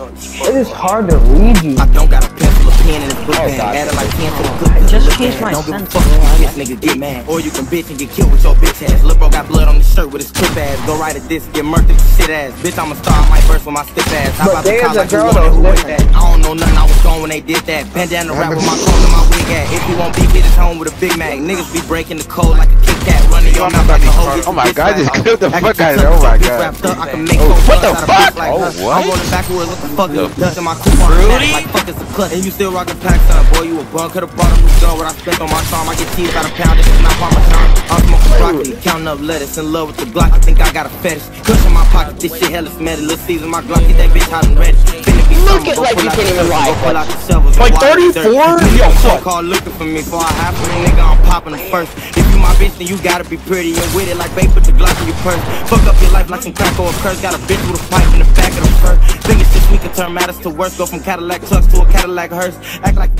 It is hard to read you. I don't got a pencil or pen in oh, the book Oh, bag. God. Added like 10 for the good. Just bad. my Don't give a fuck if you nigga get mad. Or you can bitch and get killed with your bitch ass. Lil' bro got blood on the shirt with his clip ass. Go right at this, get murked with shit ass. Bitch, I'm a star, I might burst with my stiff ass. How about the cops a like girl wanted, who that? I don't know nothing, I was gone when they did that. Bandana rap with my clothes and my at. If you want beef, hit his home with a Big Mac. Niggas be breaking the code like a Kit Kat. Running your mouth like a hoe. Oh my God, just killed the fuck out of it. Oh my God. I can make Oh, what the fuck? like Oh, what? I'm rolling backwards, what the fuck is Dusting my coupe on the back like fuck is a clutch. And you still rockin' pack son, boy, you a bum. Could've bought a new gun, what I spent on my charm. I get teased by the pound, this is not Parmesan. I'm smoking broccoli, counting up lettuce, in love with the Glock. I think I got a fetish. Kush in my pocket, this shit hella smelly. Little Caesar, my Glock, get that bitch hot and ready. Look at like you can't even shovels, lie. go pull out. Like and water the 34? Yo, fuck. so-called looking for me, before I happen, nigga, I'm popping them first. If you my bitch, then you gotta be pretty and with it like babe, put the Glock in your purse. Fuck up your life like some crack or a curse. Got a bitch with a pipe in the back of the purse. Think it's this we can turn matters to worse. Go from Cadillac trucks to a Cadillac hearse. Act like